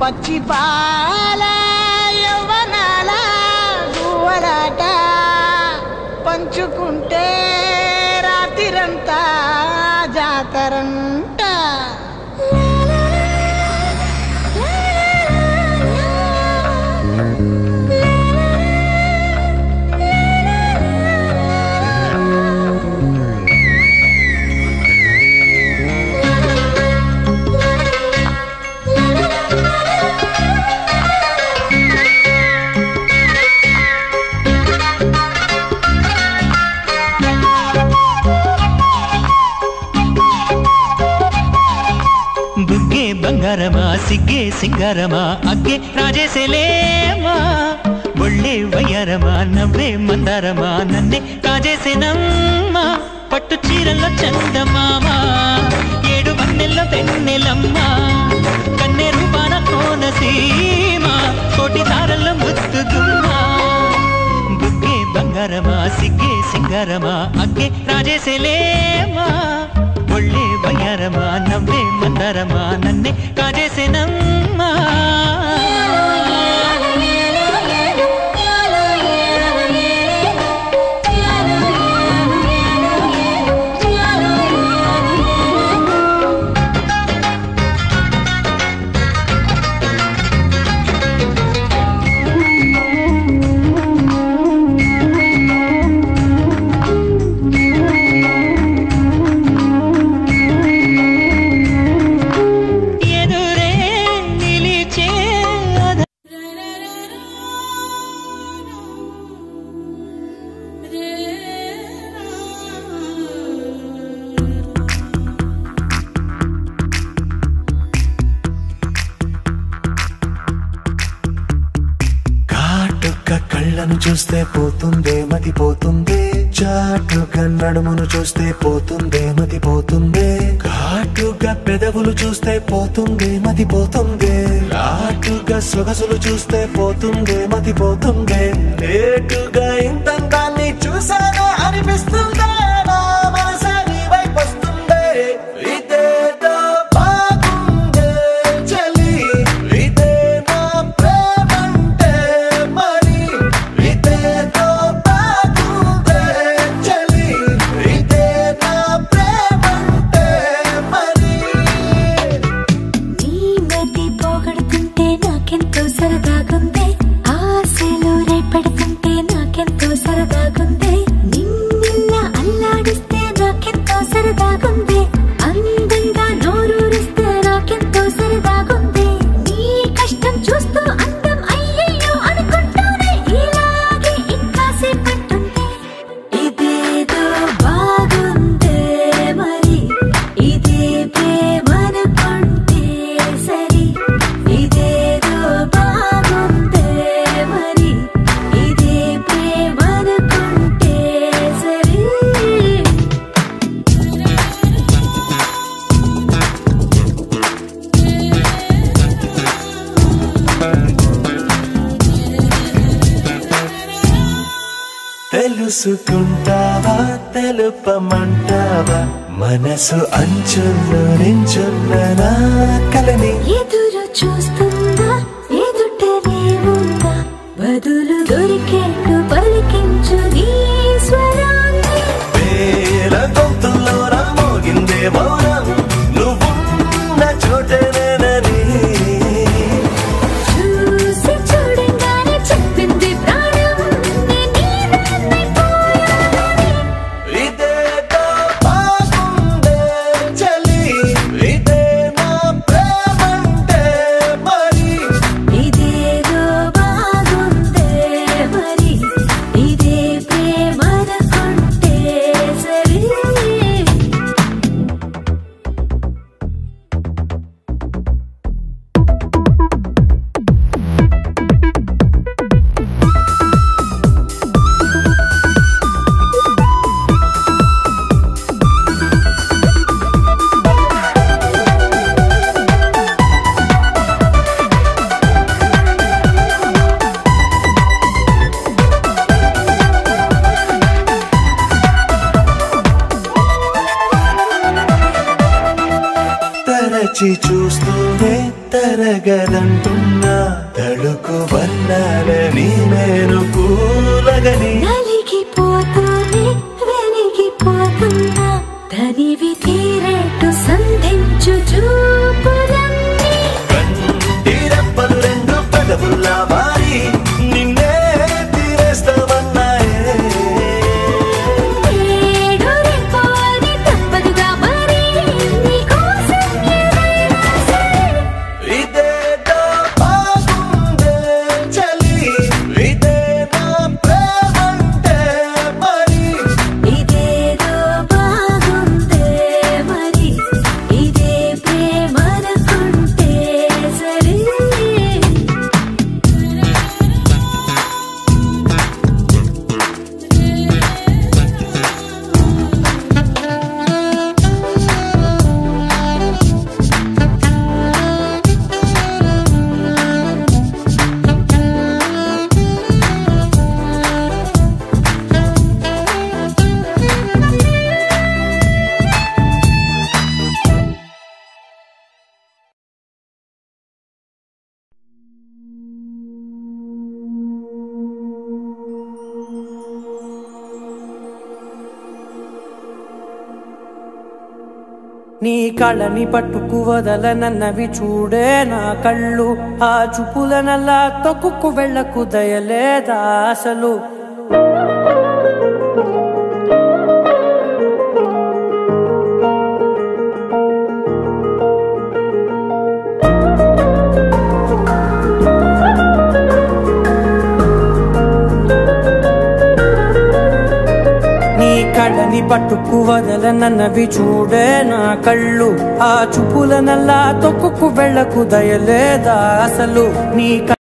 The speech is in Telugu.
పచ్చి పాల యవ్వనాల గువ్వలాట పంచుకుంటే రాత్రంతా జాతరం బంగారమా సిగ్గే సింగారమా అగ్గే రాజేసేలేమా ఒళ్ళే వయ్యారమా నవ్వే మందారమా నన్నే కాజేసేనమ్మా పట్టు చీరల్లో చందమామా ఏడు వన్నెల్లో తెన్నెలమ్మా కన్నె రూపాన కోనసీమ కోటి తారల్లో ముద్దుగుమ్మా బుగ్గే బంగారమా సిగ్గే సింగారమా అగ్గే రాజేసేలేమా ఒళ్ళే వయ్యారమా నవ్వే మందారమా నన్నే కాజేసేనమ్మా. ఎదురే చూస్తే పోతుందే మతి పోతుందే. చాటుగా నడుమును చూస్తే పోతుందే మతి పోతుందే. ఘాటుగా పెదవులు చూస్తే పోతుందే మతి పోతుందే. లాటుగా సొగసులు చూస్తే పోతుందే మతి పోతుందే. లేటుగా ఇంతంతాన్ని చూసానా అనిపిస్తుందా? తెలుసుకుంటావా తెలుపమంటావా? మనసు అంచుల్లో నించున్న నా చూస్తూనే తరగదంటున్నా. తడుకు వల్లాలని నేను కూలగని నీ కళని పట్టుకు వదలనన్నవి చూడే నా కళ్ళు. ఆ చూపులనల్లా తొక్కుకు వెళ్ళకు దయలేదా అసలు? వాళ్ళని కళ్ళని పట్టుకు వదలనన్నవి చూడే నా కళ్ళు. ఆ చూపులనల్లా తొక్కుకు వెళ్ళకు దయలేదా అసలు నీ